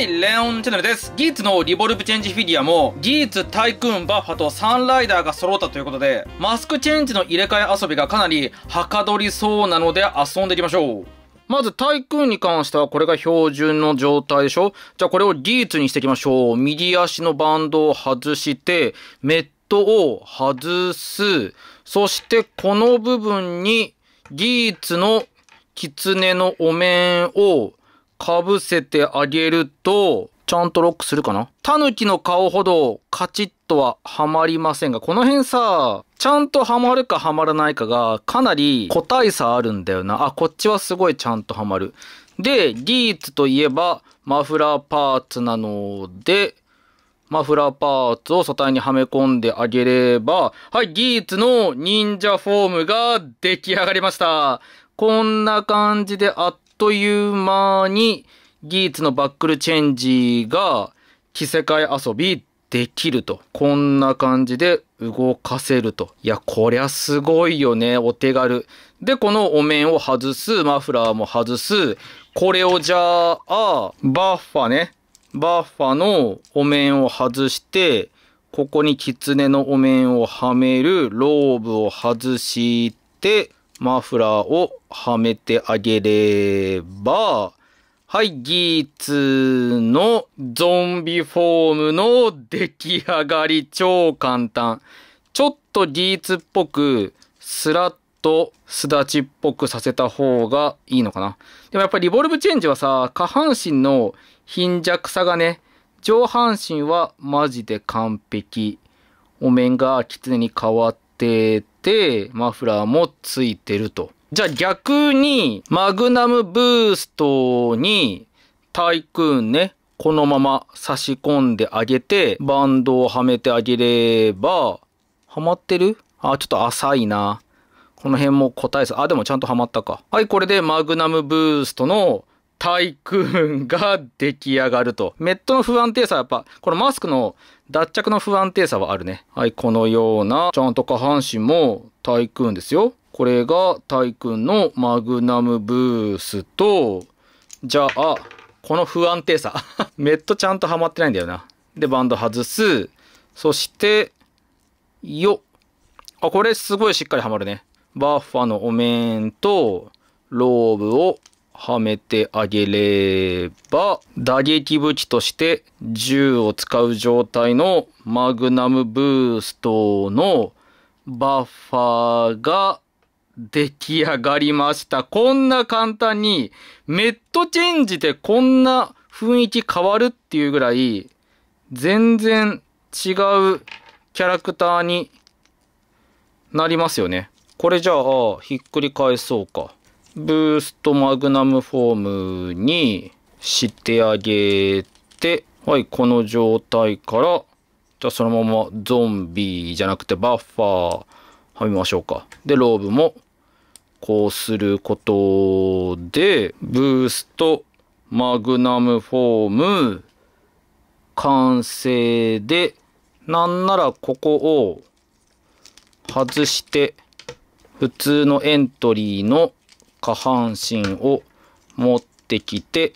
はい、レオンチャンネルです。ギーツのリボルブチェンジフィギュアも、ギーツ、タイクーン、バッファとサンライダーが揃ったということで、マスクチェンジの入れ替え遊びがかなりはかどりそうなので遊んでいきましょう。まず、タイクーンに関してはこれが標準の状態でしょ？じゃあこれをギーツにしていきましょう。右足のバンドを外して、メットを外す。そして、この部分に、ギーツの狐のお面をかぶせてあげると、ちゃんとロックするかな？タヌキの顔ほどカチッとははまりませんが、この辺さ、ちゃんとはまるかはまらないかがかなり個体差あるんだよな。あ、こっちはすごいちゃんとはまる。で、ギーツといえばマフラーパーツなので、マフラーパーツを素体にはめ込んであげれば、はい、ギーツの忍者フォームが出来上がりました。こんな感じであっという間にギーツのバックルチェンジが着せ替え遊びできると。こんな感じで動かせると。いや、こりゃすごいよね。お手軽。で、このお面を外す、マフラーも外す。これをじゃあ、バッファね。バッファのお面を外して、ここに狐のお面をはめる、ローブを外して、マフラーをはめてあげれば、はい、ギーツのゾンビフォームの出来上がり超簡単。ちょっとギーツっぽく、スラッとすだちっぽくさせた方がいいのかな。でもやっぱりリボルブチェンジはさ、下半身の貧弱さがね、上半身はマジで完璧。お面が狐に変わってて、マフラーもついてると。じゃあ逆に、マグナムブーストに、タイクーンね、このまま差し込んであげて、バンドをはめてあげれば、はまってる？あ、ちょっと浅いな。この辺も答えさ、あ、でもちゃんとはまったか。はい、これでマグナムブーストのタイクーンが出来上がると。メットの不安定さはやっぱ、このマスクの脱着の不安定さはあるね。はい、このような、ちゃんと下半身もタイクーンですよ。これがタイクーンのマグナムブースト。じゃあ、この不安定さ。メットちゃんとはまってないんだよな。で、バンド外す。そして、よ。あ、これすごいしっかりはまるね。バッファのお面とローブをはめてあげれば、打撃武器として銃を使う状態のマグナムブーストのバッファーが出来上がりました。こんな簡単にメットチェンジでこんな雰囲気変わるっていうぐらい全然違うキャラクターになりますよね。これじゃあ、ひっくり返そうか。ブーストマグナムフォームにしてあげて、はい、この状態から、じゃあそのままゾンビじゃなくてバッファーはめましょうか。で、ローブもこうすることで、ブーストマグナムフォーム完成で、なんならここを外して、普通のエントリーの下半身を持ってきて、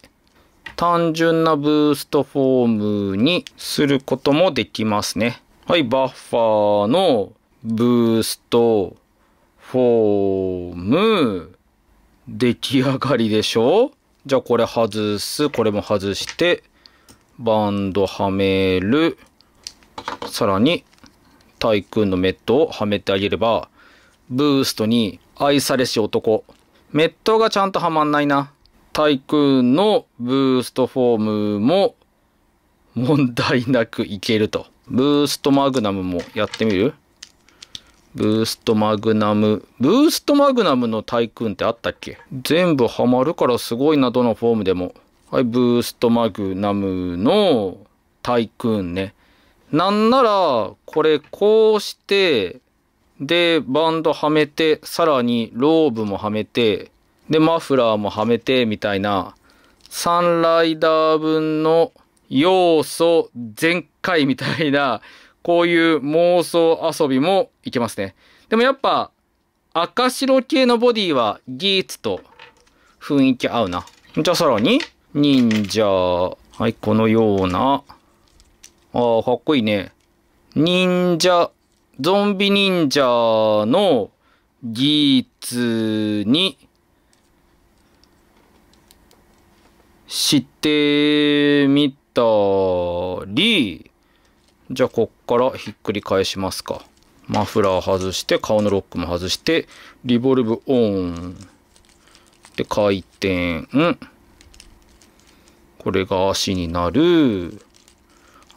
単純なブーストフォームにすることもできますね。はい、バッファーのブーストフォーム、出来上がりでしょじゃあこれ外す、これも外して、バンドはめる、さらにタイクーンのメットをはめてあげれば、ブーストに愛されし男。メットがちゃんとはまんないな。タイクーンのブーストフォームも問題なくいけると。ブーストマグナムもやってみる？ブーストマグナム。ブーストマグナムのタイクーンってあったっけ？全部はまるからすごいな、どのフォームでも。はい、ブーストマグナムのタイクーンね。なんなら、これこうして、で、バンドはめて、さらにローブもはめて、で、マフラーもはめて、みたいな、サンライダー分の要素全開みたいな、こういう妄想遊びもいけますね。でもやっぱ、赤白系のボディはギーツと雰囲気合うな。じゃあさらに、忍者はい、このような、ああ、かっこいいね。忍者、ゾンビ忍者の技術にしてみたり、じゃあこっからひっくり返しますか。マフラー外して、顔のロックも外して、リボルブオン。で、回転。これが足になる。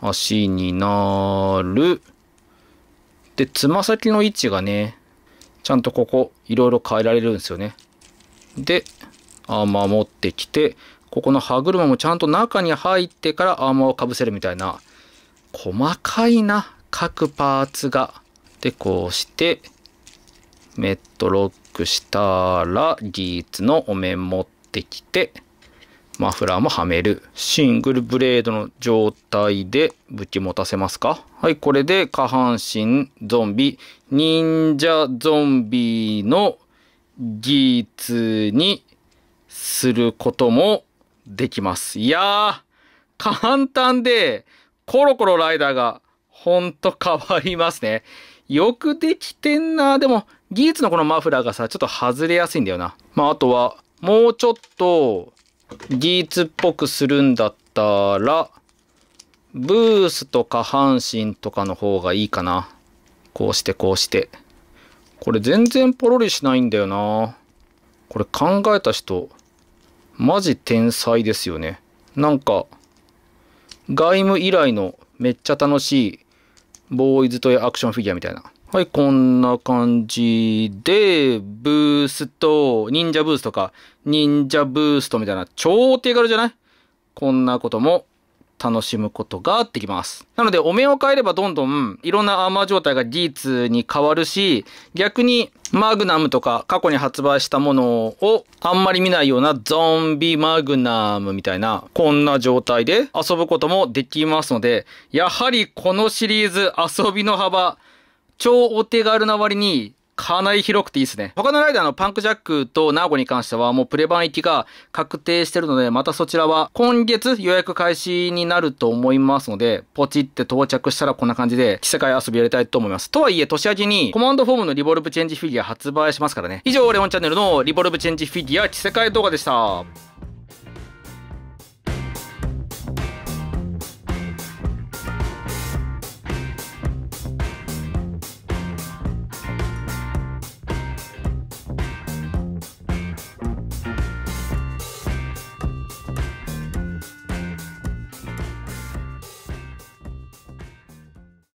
足になる。で、つま先の位置がね、ちゃんとここ、いろいろ変えられるんですよね。で、アーマー持ってきて、ここの歯車もちゃんと中に入ってからアーマーをかぶせるみたいな、細かいな、各パーツが。で、こうして、メットロックしたら、ギーツのお面持ってきて、マフラーもはめる。シングルブレードの状態で武器持たせますか？はい、これで下半身ゾンビ、忍者ゾンビのギーツにすることもできます。いやー、簡単で、コロコロライダーがほんと変わりますね。よくできてんな。でも、技術のこのマフラーがさ、ちょっと外れやすいんだよな。まあ、あとは、もうちょっと、技術っぽくするんだったら、ブースと下半身とかの方がいいかな。こうしてこうして。これ全然ポロリしないんだよな。これ考えた人、マジ天才ですよね。なんか、外務以来のめっちゃ楽しいボーイズトイアクションフィギュアみたいな。はい、こんな感じで、ブースト、忍者ブーストか、忍者ブーストみたいな、超手軽じゃない？こんなことも楽しむことができます。なので、お面を変えればどんどんいろんなアーマー状態がギーツに変わるし、逆にマグナムとか過去に発売したものをあんまり見ないようなゾンビマグナムみたいなこんな状態で遊ぶこともできますので、やはりこのシリーズ遊びの幅超お手軽な割にかなり広くていいですね。他のライダーのパンクジャックとナーゴに関してはもうプレ版行きが確定してるので、またそちらは今月予約開始になると思いますので、ポチって到着したらこんな感じで、世界遊びやりたいと思います。とはいえ、年明けにコマンドフォームのリボルブチェンジフィギュア発売しますからね。以上、レオンチャンネルのリボルブチェンジフィギュア、世界動画でした。